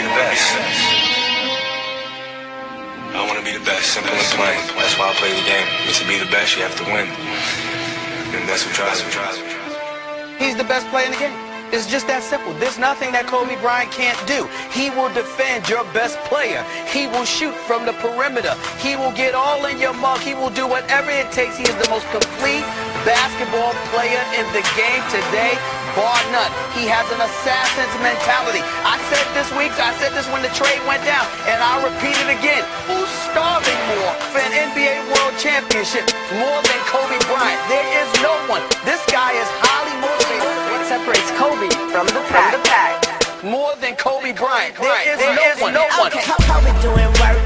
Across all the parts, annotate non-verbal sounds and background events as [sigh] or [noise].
be the best. I want to be the best, simple and plain. That's why I play the game. And to be the best, you have to win. And that's what drives me. He's the best player in the game. It's just that simple. There's nothing that Kobe Bryant can't do. He will defend your best player. He will shoot from the perimeter. He will get all in your mug. He will do whatever it takes. He is the most complete basketball player in the game today, bar none. He has an assassin's mentality. I said this week, I said this when the trade went down, and I'll repeat it again. Who's starving more for an NBA World Championship more than Kobe Bryant? There is no one. This guy is highly motivated. What separates Kobe from the pack? From the pack. More than Kobe Bryant. There is There no is one. no one. Okay, Kobe doing work.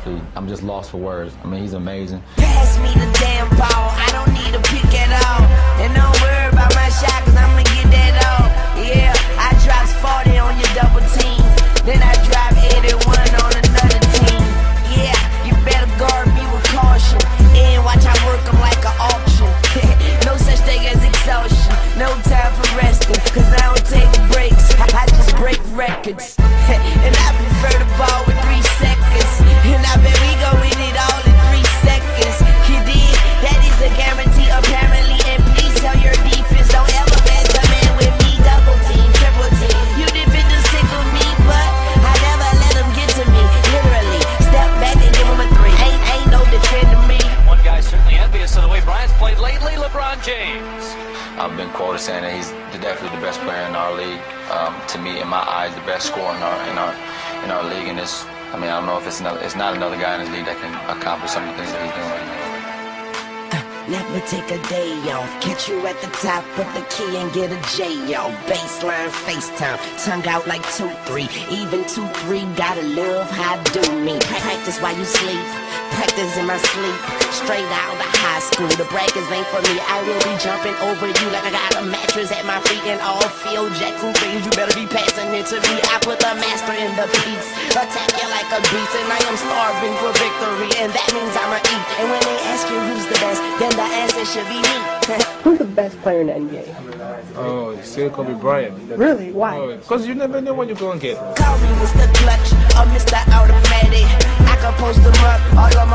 Definitely, I'm just lost for words. I mean, he's amazing. Pass me the damn ball, I don't need to pick at all. And don't worry about my shot, cause I'ma get that off. Yeah, I drops 40 on your double team. Then I drop 81 on another team. Yeah, you better guard me with caution. And watch I work 'em like an auction. [laughs] no such thing as exhaustion. No time for resting, cause I don't take breaks. I just break records. [laughs] and I envious of the way Bryant's played lately, LeBron James. I've been quoted saying that he's definitely the best player in our league. Um, to me, in my eyes, the best scorer in our in our in our league. And it's, I mean, I don't know if it's another, it's not another guy in this league that can accomplish some of the things that he's doing right now. Never take a day off. Catch you at the top, put the key and get a J off. Baseline FaceTime, tongue out like 2-3. Even 2-3, gotta love how I do me. Practice while you sleep, practice in my sleep. Straight out of high school, the brackets ain't for me. I will be jumping over you like I got a mattress at my feet. And all Phil Jackson things, you better be passing it to me. I put the master in the piece, attack you like a beast. And I am starving for victory, and that means I'ma eat. Then should be me. [laughs] Who's the best player in the NBA? Oh, still Kobe Bryant. Really? Why? Oh, because you never know what you're going to get. Call me Mr. Clutch or Mr. Automatic. I can post them up, all of them